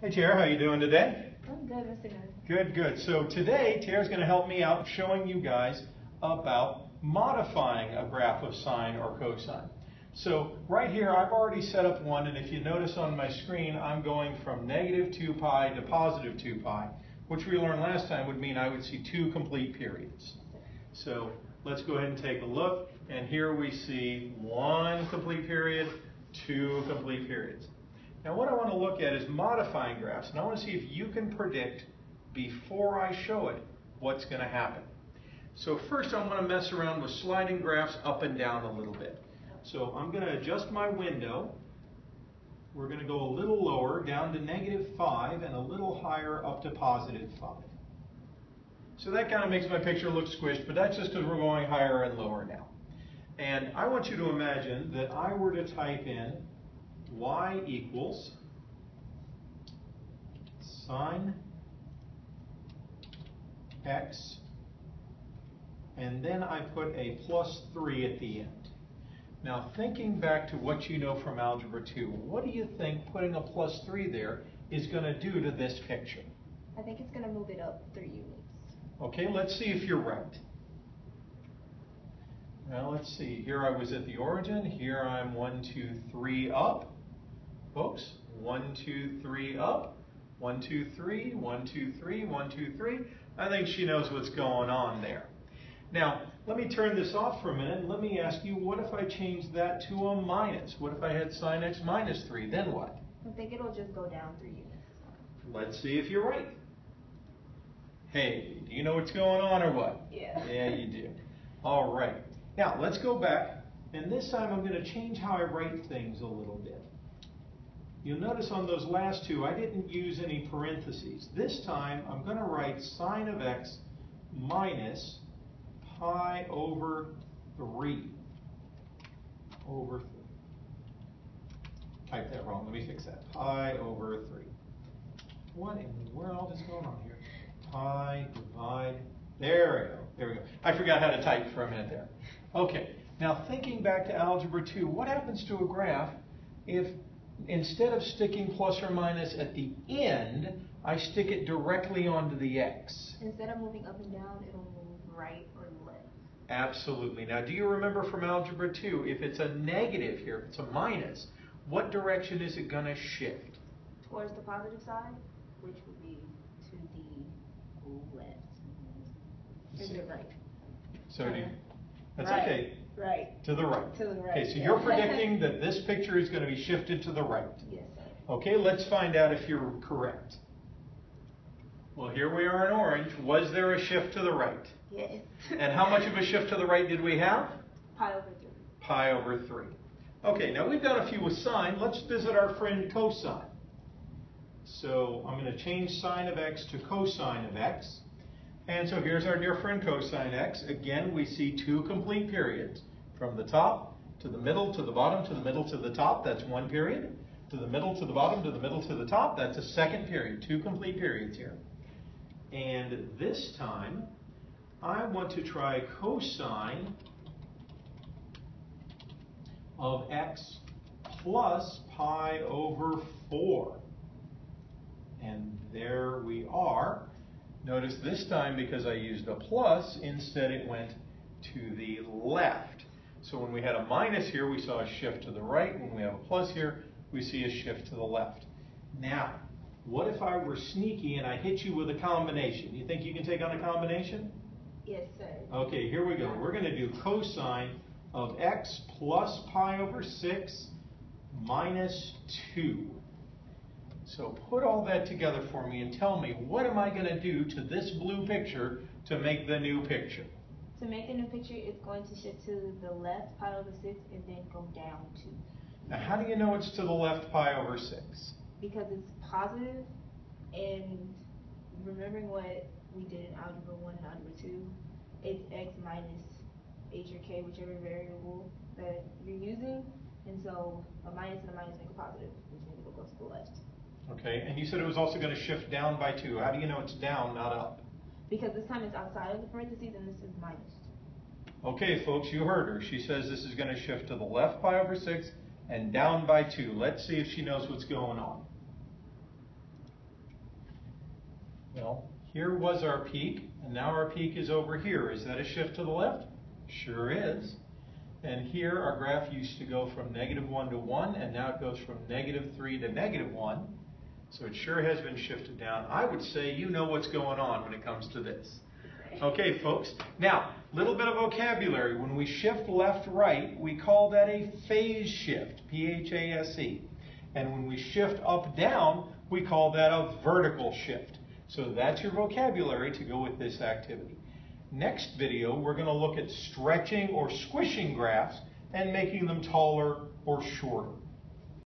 Hey Tiara, how you doing today? I'm good, Mr. Nunn. Good, good. So today Tiara's going to help me out showing you guys about modifying a graph of sine or cosine. So right here I've already set up one and if you notice on my screen I'm going from negative 2 pi to positive 2 pi, which we learned last time would mean I would see two complete periods. So let's go ahead and take a look and here we see one complete period, two complete periods. Now what I want to look at is modifying graphs, and I want to see if you can predict before I show it what's going to happen. So first I'm going to mess around with sliding graphs up and down a little bit. So I'm going to adjust my window. We're going to go a little lower, down to negative 5, and a little higher up to positive 5. So that kind of makes my picture look squished, but that's just because we're going higher and lower now. And I want you to imagine that I were to type in y equals sine x, and then I put a plus 3 at the end. Now, thinking back to what you know from Algebra 2, what do you think putting a plus 3 there is going to do to this picture? I think it's going to move it up three units. Okay, let's see if you're right. Now, let's see. Here I was at the origin. Here I'm 1, 2, 3 up folks. One, two, three up. One, two, three. One, two, three. One, two, three. I think she knows what's going on there. Now, let me turn this off for a minute and let me ask you, what if I change that to a minus? What if I had sine x minus 3? Then what? I think it'll just go down 3 units. Let's see if you're right. Hey, do you know what's going on or what? Yeah. Yeah, you do. All right. Now, let's go back. And this time I'm going to change how I write things a little bit. You'll notice on those last two, I didn't use any parentheses. This time, I'm going to write sine of x minus pi over 3 over 3. Type that wrong. Let me fix that. Pi over 3. What in the world is going on here? Pi divide. There we go. There we go. I forgot how to type for a minute there. Okay. Now thinking back to Algebra 2, what happens to a graph if instead of sticking plus or minus at the end, I stick it directly onto the x. Instead of moving up and down, it'll move right or left. Absolutely. Now, do you remember from Algebra 2, if it's a negative here, if it's a minus, what direction is it going to shift? Towards the positive side, which would be to the left. Or the right. So do you, that's right. okay. Right. To the right. To the right. Okay, so yeah. you're predicting that this picture is going to be shifted to the right. Yes, sir. Okay, let's find out if you're correct. Well, here we are in orange. Was there a shift to the right? Yes. And how much of a shift to the right did we have? Pi over 3. Pi over 3. Okay, now we've done a few with sine. Let's visit our friend cosine. So I'm going to change sine of x to cosine of x. And so here's our dear friend cosine x. Again, we see two complete periods. From the top to the middle to the bottom to the middle to the top, that's one period. To the middle to the bottom to the middle to the top, that's a second period. Two complete periods here. And this time, I want to try cosine of x plus pi over 4. And there we are. Notice this time, because I used a plus, instead it went to the left. So when we had a minus here, we saw a shift to the right. When we have a plus here, we see a shift to the left. Now, what if I were sneaky and I hit you with a combination? You think you can take on a combination? Yes, sir. Okay, here we go. We're going to do cosine of x plus pi over 6 minus 2. So put all that together for me and tell me, what am I going to do to this blue picture to make the new picture? To make the new picture, it's going to shift to the left pi over 6 and then go down 2. Now, how do you know it's to the left pi over 6? Because it's positive, and remembering what we did in Algebra 1 and Algebra 2, it's x minus h or k, whichever variable that you're using. And so a minus and a minus make a positive, which means it'll go to the left. Okay, and you said it was also going to shift down by 2. How do you know it's down, not up? Because this time it's outside of the parentheses and this is minus. Okay, folks, you heard her. She says this is going to shift to the left pi over 6 and down by 2. Let's see if she knows what's going on. Well, here was our peak, and now our peak is over here. Is that a shift to the left? Sure is. And here our graph used to go from negative 1 to 1, and now it goes from negative 3 to negative 1. So it sure has been shifted down. I would say you know what's going on when it comes to this. Okay, folks. Now, little bit of vocabulary. When we shift left right, we call that a phase shift, P-H-A-S-E. And when we shift up down, we call that a vertical shift. So that's your vocabulary to go with this activity. Next video, we're going to look at stretching or squishing graphs and making them taller or shorter.